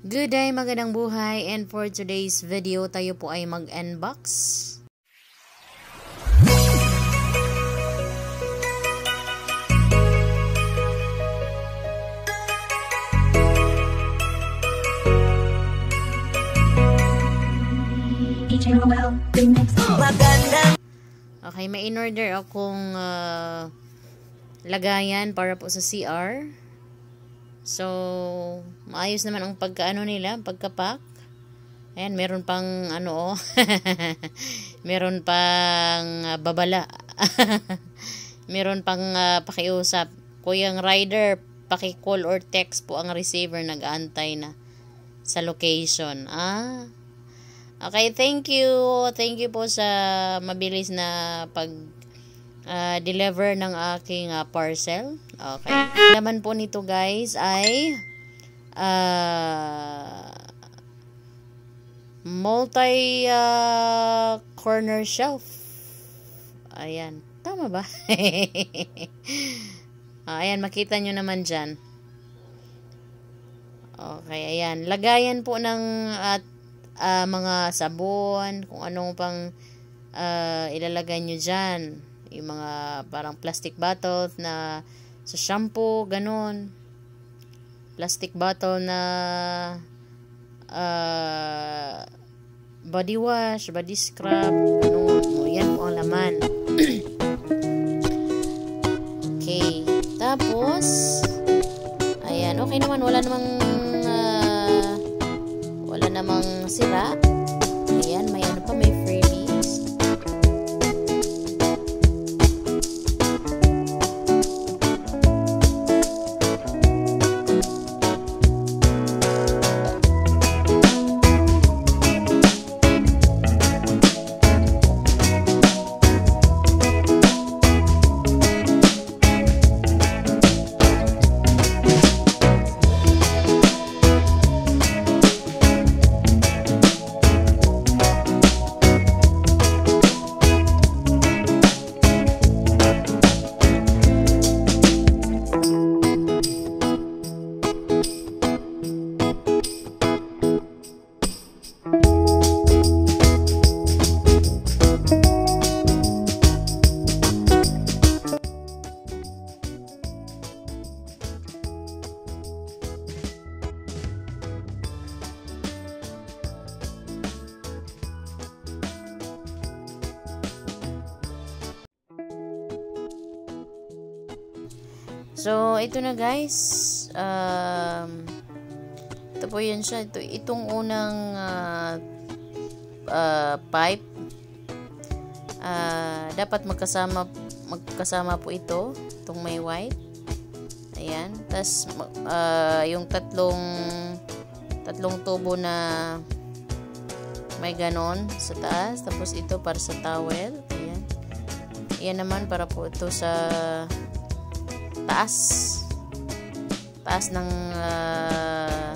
Good day, magandang buhay, and for today's video, tayo po ay mag-unbox. Okay, may in-order akong uh, lagayan para po sa CR. So, maayos naman ang pagkaano nila, pagkapak. Ayan, meron pang ano oh. meron pang uh, babala. meron pang uh, pakiusap. Kuyang rider, paki-call or text po ang receiver nag-aantay na sa location. Ah. Okay, thank you. Thank you po sa mabilis na pag uh, deliver ng aking uh, parcel. Okay. Naman po nito guys ay uh, multi uh, corner shelf. Ayan. Tama ba? ayan, makita nyo naman dyan. Okay, ayan. Lagayan po ng at uh, mga sabon, kung anong pang uh, ilalagay nyo dyan. Yung mga parang plastic bottles na sa shampoo, ganun. Plastic bottle na uh, body wash, body scrub, ganun. O, yan po ang laman. okay. Tapos, ayan, okay naman. Wala namang namang sira. Guys. Um, ito po yan siya. Ito, itong unang uh, uh, pipe. Uh, dapat magkasama magkasama po ito. Itong may white. Ayan. Tapos, uh, yung tatlong tatlong tubo na may ganon sa taas. Tapos, ito para sa towel. Ayan. Ayan naman para po ito sa taas taas ng uh,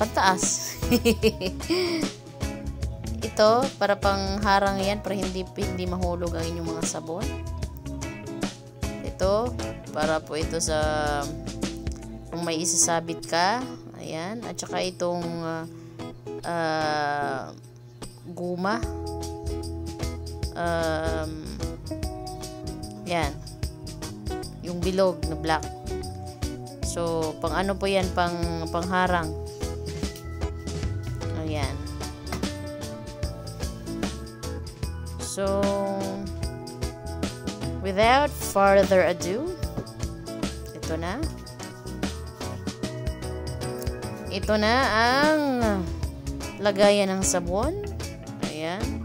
pantaas. Ito para pang harang yan para hindi hindi mahulog ang inyong mga sabon. Ito para po ito sa kung may isasabit ka ayan. At saka itong uh, uh, guma. Um, yan yung bilog na black. So, pang ano po yan, pang pangharang. Ayan. So, without further ado, ito na. Ito na ang lagayan ng sabon. Ayan.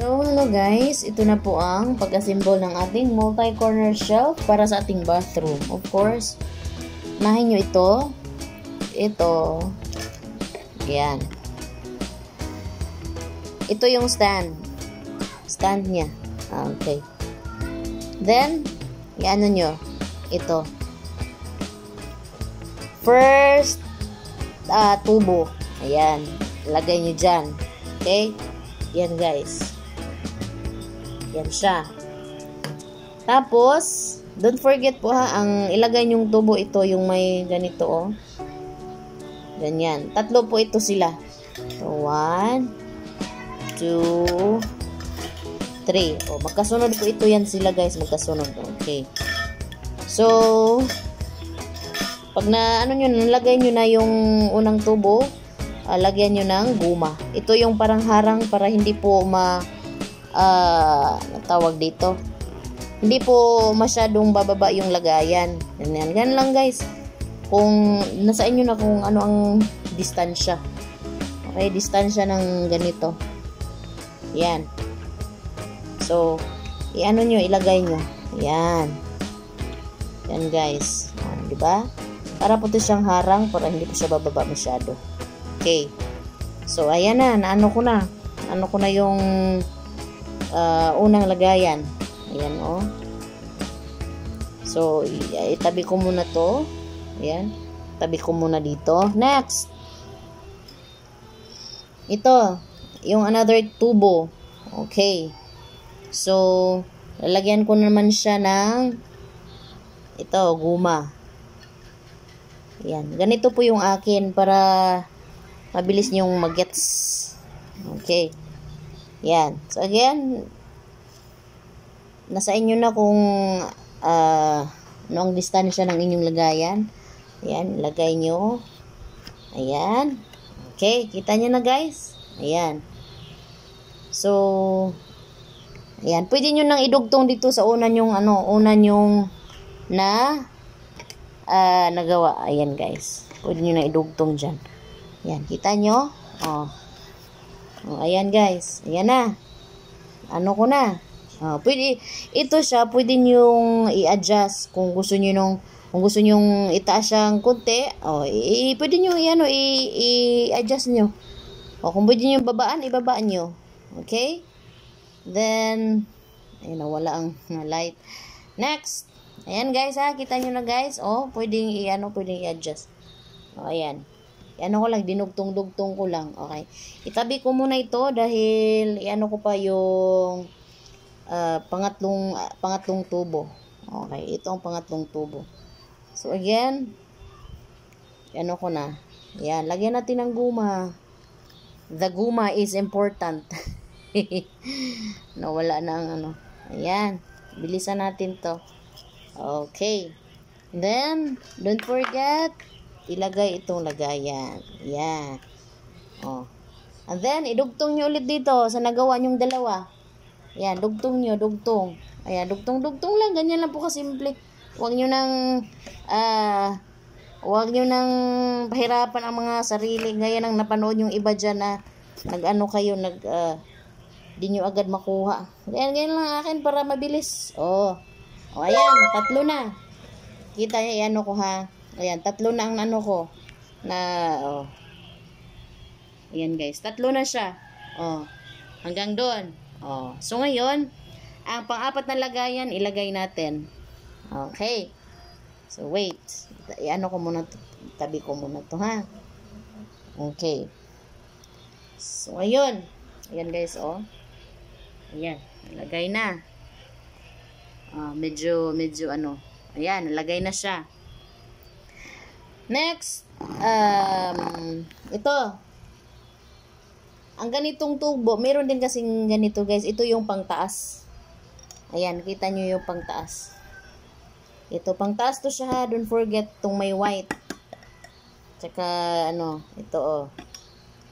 So, hello guys. Ito na po ang pag-assemble ng ating multi-corner shelf para sa ating bathroom. Of course, nahin nyo ito. Ito. Yan. Ito yung stand. Stand niya. Ah, okay. Then, yan nyo. Ito. First, uh, tubo. Ayan. Lagay nyo dyan. Okay? Yan guys. Yan siya. Tapos, Don't forget po ha, ang ilagay nyong tubo ito, yung may ganito oh. Ganyan. Tatlo po ito sila. So, one, two, three. O, magkasunod po ito yan sila guys. Magkasunod. Okay. So, pag na, ano nyo, nalagay nyo na yung unang tubo, uh, lagyan nyo ng guma. Ito yung parang harang para hindi po ma, uh, tawag dito, hindi po masyadong bababa yung lagayan. Ganyan, ganyan lang guys. Kung nasa inyo na kung ano ang distansya. Okay, distansya ng ganito. Yan. So, i-ano nyo, ilagay nyo. Yan. Yan guys. Ah, di ba? Para po siyang harang para hindi po siya bababa masyado. Okay. So, ayan na. Naano ko na. Ano ko na yung uh, unang lagayan. Ayan, oh. So, itabi ko muna to. Ayan. Tabi ko muna dito. Next. Ito. Yung another tubo. Okay. So, lalagyan ko naman siya ng ito, guma. Ayan. Ganito po yung akin para mabilis niyong magets. Okay. Yan. So, again, nasa inyo na kung uh, ang distansya ng inyong lagayan. Ayan, lagay nyo. Ayan. Okay, kita nyo na guys. Ayan. So, ayan. Pwede nyo nang idugtong dito sa una nyong, ano, una nyong na uh, nagawa. Ayan guys. Pwede nyo nang idugtong dyan. Ayan, kita nyo? Oh. Oh ayan guys. Ayan na. Ano ko na? Uh, pwede, ito siya, pwede nyo i-adjust kung gusto nyo nung, kung gusto nyo itaas siyang konti, oh, i, pwede nyo i-ano, i-adjust nyo. O, kung pwede nyo babaan, ibabaan nyo. Okay? Then, ayun, nawala ang light. Next. Ayan guys ha, kita nyo na guys. Oh, pwedeng i-ano, pwedeng i-adjust. Oh, ayan. Ano ko lang, dinugtong-dugtong ko lang. Okay. Itabi ko muna ito dahil i-ano ko pa yung uh, pangatlong uh, pangatlong tubo. Okay, ito ang pangatlong tubo. So again, ano ko na. Yan, lagyan natin ng guma. The guma is important. Nawala na ang ano. Ayan, bilisan natin to. Okay. Then, don't forget, ilagay itong lagayan. Yan. Oh. And then, idugtong nyo ulit dito sa nagawa nyong dalawa. Ayan, dugtong nyo, dugtong. Ayan, dugtong-dugtong lang. Ganyan lang po kasimple. Huwag nyo nang, ah, uh, huwag nyo nang pahirapan ang mga sarili. Gaya nang napanood yung iba dyan na nag-ano kayo, nag, uh, di nyo agad makuha. Ganyan, ganyan lang akin para mabilis. Oh. O, ayan, tatlo na. Kita nyo, ano ko ha. Ayan, tatlo na ang ano ko. Na, oh. Ayan guys, tatlo na siya. Oh. Hanggang doon. Oh, so ngayon, ang pang-apat na lagayan, ilagay natin. Okay. So, wait. Iano ko muna, tabi ko muna to ha. Okay. So, ngayon. Ayan guys, oh. Ayan. Ilagay na. Uh, medyo, medyo ano. Ayan, nalagay na siya. Next, um, ito, ang ganitong tubo, meron din kasing ganito guys. Ito yung pangtaas. Ayan, kita nyo yung pangtaas. Ito, pangtaas to siya Don't forget tong may white. Tsaka, ano, ito oh.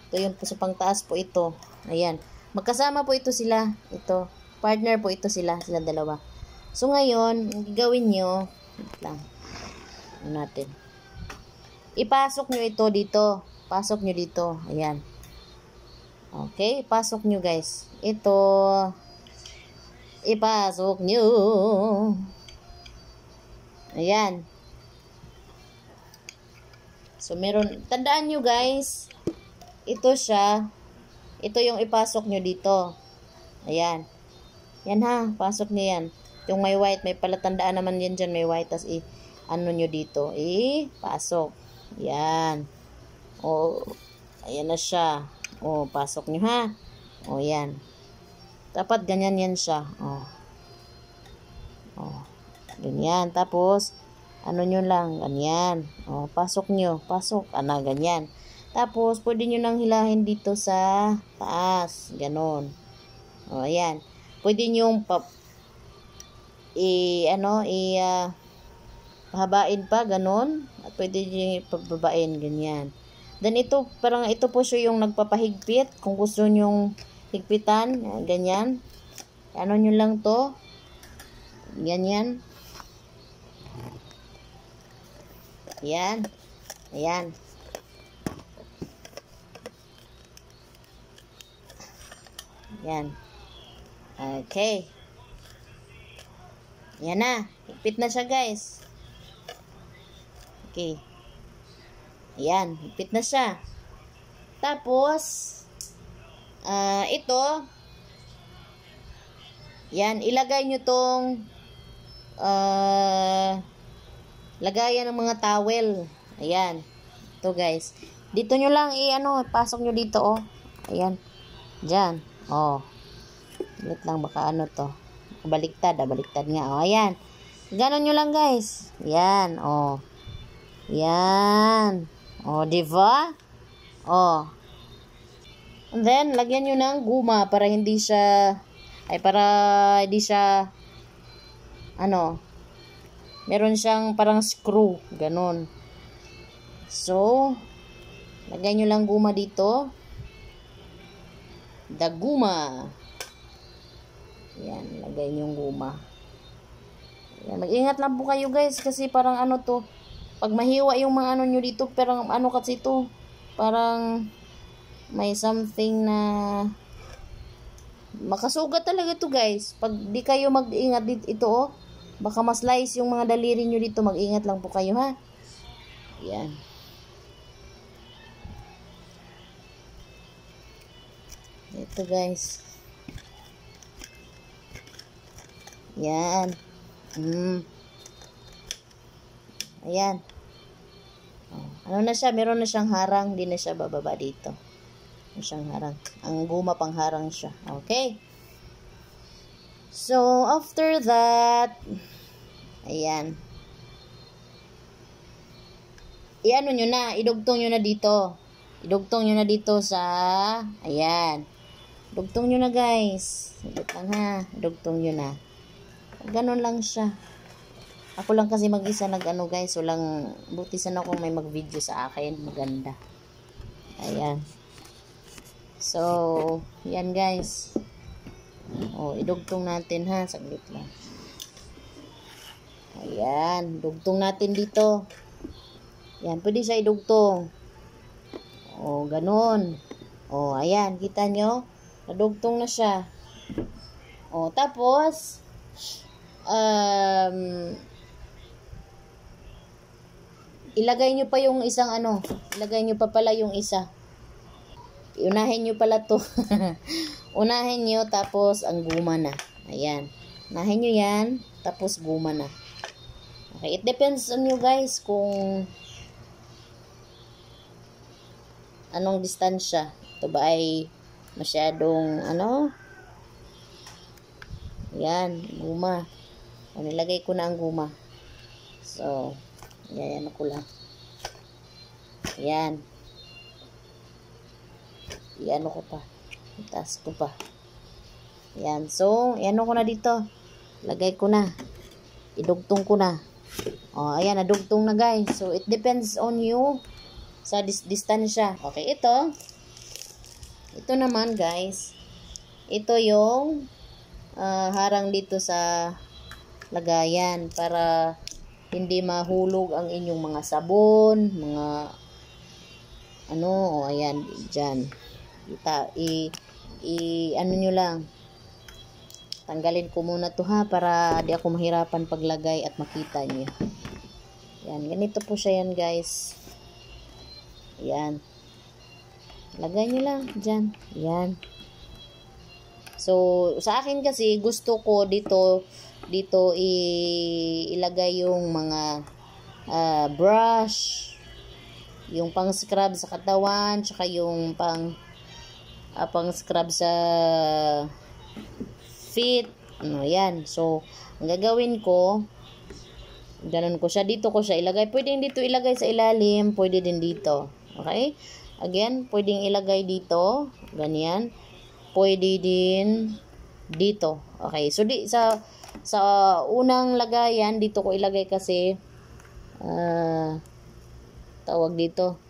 Ito yung sa pangtaas po ito. Ayan. Magkasama po ito sila. Ito. Partner po ito sila. Sila dalawa. So, ngayon, gawin nyo. Wait lang. Ano natin. Ipasok nyo ito dito. Pasok nyo dito. Ayan. Okay, pasok nyo guys. Ito, ipasok nyo. Ayan. So, meron, tandaan nyo guys, ito siya, ito yung ipasok nyo dito. Ayan. Yan ha, pasok nyo yan. Yung may white, may palatandaan naman yan dyan, may white, tas i, ano nyo dito, i, pasok. Yan. O, ayan na siya. O, pasok nyo ha. O, yan. Dapat ganyan yan siya. O. O. Ganyan. Tapos, ano nyo lang, ganyan. O, pasok nyo, pasok, ana, ganyan. Tapos, pwede nyo nang hilahin dito sa taas. Ganon. O, ayan. Pwede nyo pa, i, ano, i, uh, pahabain pa, ganon. At pwede nyo pababain, ganyan. Then, ito, parang ito po siya yung nagpapahigpit. Kung gusto nyo higpitan, ganyan. Ano nyo lang to. Ganyan. Ayan. Ayan. Ayan. Okay. Ayan na. Higpit na siya guys. Okay. Ayan. Higpit na siya. Tapos, uh, ito, yan, ilagay nyo tong uh, lagayan ng mga towel. Ayan. Ito guys. Dito nyo lang i-ano, pasok nyo dito oh. Ayan. Diyan. Oh. Wait lang baka ano to. Baliktad, ah, baliktad nga. Oh, ayan. Ganon nyo lang guys. Ayan, oh. Yan. Oh, di ba? Oh. And then, lagyan nyo ng guma para hindi siya, ay para hindi siya, ano, meron siyang parang screw, ganun. So, lagay nyo lang guma dito. The guma. Yan, lagay nyo yung guma. Mag-ingat lang po kayo guys kasi parang ano to, pag mahiwa yung mga ano nyo dito, parang ano kasi to, parang may something na makasugat talaga to guys. Pag di kayo mag-ingat dito, ito oh, Baka mas slice yung mga daliri nyo dito. Mag-ingat lang po kayo ha. Yan. Ito guys. Yan. Hmm. Ayan. Oh, ano na siya? Meron na siyang harang. Hindi na siya bababa dito. Meron siyang harang. Ang guma pang harang siya. Okay. So, after that, ayan. Iano nyo na, idugtong nyo na dito. Idugtong nyo na dito sa, ayan. Dugtong nyo na guys. Lang ha, idugtong nyo na. Ganon lang siya. Ako lang kasi mag-isa nag-ano guys, walang, buti sana kung may mag-video sa akin, maganda. Ayan. So, yan guys. O, idugtong natin ha. Saglit lang. Ayan. Dugtong natin dito. Yan. Pwede siya idugtong. O, ganun. O, ayan. Kita nyo? Nadugtong na siya. O, tapos, um, ilagay nyo pa yung isang ano. Ilagay nyo pa pala yung isa. Unahin nyo pala to. Unahin nyo, tapos ang guma na. Ayan. Unahin nyo yan, tapos guma na. Okay, it depends on you guys kung anong distansya. Ito ba ay masyadong, ano? Yan, guma. O, nilagay ko na ang guma. So, yan, yan ako lang. Yan. Yan ko pa. Itaas ko pa. Yan. So, ano ko na dito. Lagay ko na. Idugtong ko na. O, ayan. Nadugtong na guys. So, it depends on you sa dis distansya. Okay, ito. Ito naman guys. Ito yung uh, harang dito sa lagayan para hindi mahulog ang inyong mga sabon, mga ano, o ayan, dyan. Ita, i, i ano nyo lang. Tanggalin ko muna to ha para di ako mahirapan paglagay at makita nyo. Yan ganito po siya yan guys. Yan lagay nyo lang dyan. Yan so sa akin kasi gusto ko dito dito ilagay yung mga uh, brush yung pang scrub sa katawan tsaka yung pang uh, pang scrub sa feet ano yan so ang gagawin ko Ganon ko siya. Dito ko siya ilagay. Pwedeng dito ilagay sa ilalim. Pwede din dito. Okay? Again, pwedeng ilagay dito. Ganyan. Pwede din dito. Okay. So, di, sa, sa unang lagayan, dito ko ilagay kasi uh, tawag dito.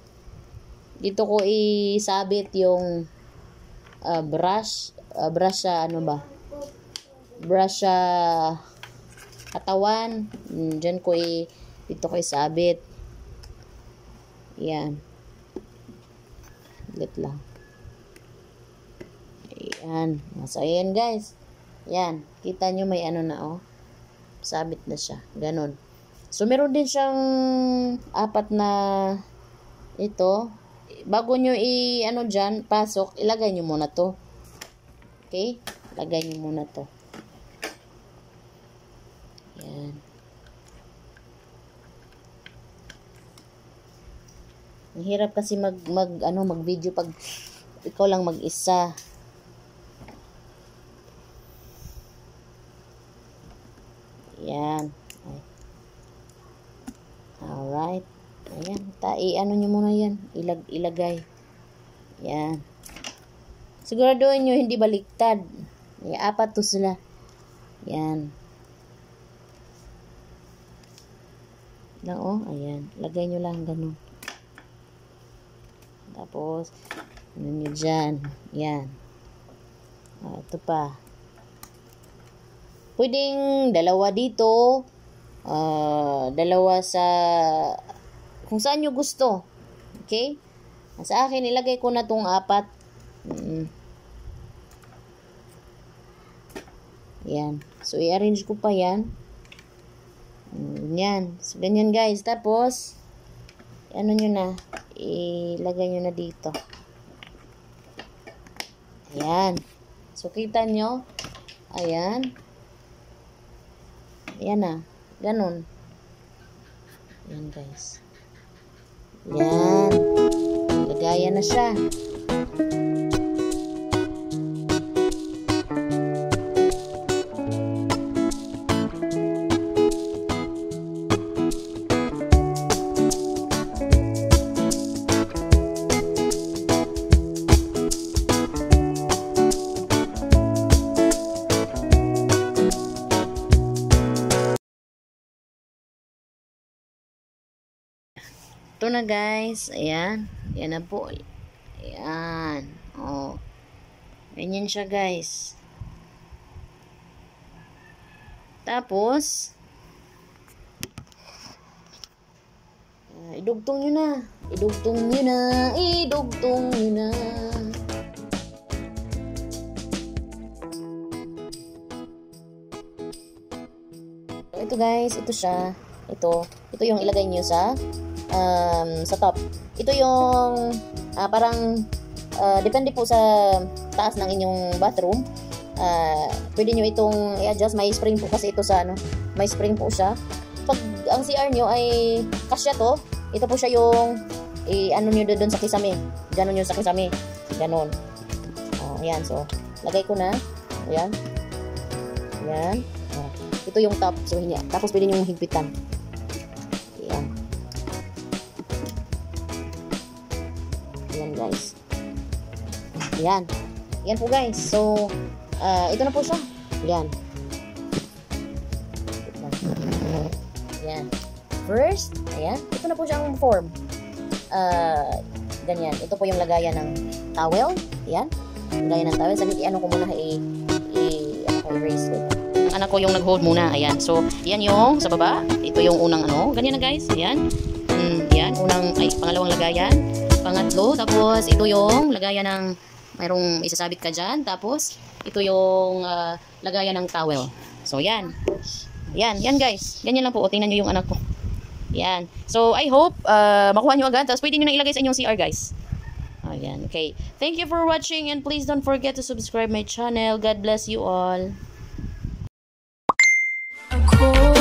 Dito ko isabit yung uh, brush. Uh, brush sa ano ba? Brush sa katawan. Mm, Diyan ko i dito ko isabit. Yan. Lit lang. Ayan. So, ayan guys. Yan. Kita nyo may ano na oh. Sabit na siya. Ganon. So, meron din siyang apat na ito. Bago nyo i, ano dyan, pasok, ilagay nyo muna to. Okay? Lagay nyo muna to. Yan. Ang hirap kasi mag, mag, ano, mag-video pag ikaw lang mag-isa. Yan. Ay. Alright. Ayan. Ta, i-ano nyo muna yan. Ilag, ilagay. Yan. Siguraduhin nyo hindi baliktad. Ay, apat to sila. Yan. Lang, oh. Ayan. Lagay nyo lang ganun. Tapos, ano nyo dyan. Yan. Ah, ito pa. Pwedeng dalawa dito. Uh, dalawa sa kung saan nyo gusto. Okay? Sa akin, ilagay ko na tong apat. Mm. Yan. So, i-arrange ko pa yan. Yan. So, ganyan guys. Tapos, ano nyo na, ilagay nyo na dito. Ayan. So, kita nyo. Ayan. Ayan na. Ganon. Ayan guys. Ayan. Lagayan na siya. Ito na guys. Ayan. Ayan na po. Ayan. Oh. Ganyan siya guys. Tapos, uh, idugtong nyo na. Idugtong nyo na. Idugtong nyo na. Ito guys, ito siya. Ito. Ito yung ilagay nyo sa um, sa top. Ito yung uh, parang uh, depende po sa taas ng inyong bathroom. Uh, pwede nyo itong i-adjust. May spring po kasi ito sa ano. May spring po siya. Pag ang CR nyo ay kasya to, ito po siya yung i ano nyo doon sa kisame. Ganon yung sa kisame. Ganon. Oh, ayan. So, lagay ko na. Ayan. Ayan. Oh, ito yung top. So, hinya. Tapos pwede nyo higpitan. Ayan. Ayan po guys. So, uh, ito na po siya. Ayan. Ayan. First, ayan. Ito na po siya ang form. Uh, ganyan. Ito po yung lagayan ng towel. Ayan. Lagayan ng towel. Sabi, ano ko muna i, i ano ko, erase it. Anak ko yung nag-hold muna. Ayan. So, yan yung sa baba. Ito yung unang ano. Ganyan na guys. Ayan. Mm, yan. Unang, ay, pangalawang lagayan. Pangatlo. Tapos, ito yung lagayan ng Merong isasabit ka dyan. Tapos, ito yung uh, lagayan ng towel. So, yan. Yan, yan guys. Ganyan lang po. O, tingnan nyo yung anak ko. Yan. So, I hope uh, makuha nyo agad. Tapos, pwede nyo na ilagay sa inyong CR guys. Ayan. Okay. Thank you for watching and please don't forget to subscribe my channel. God bless you all. Of.